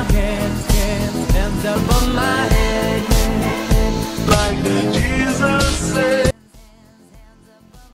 my hands can't stand up on my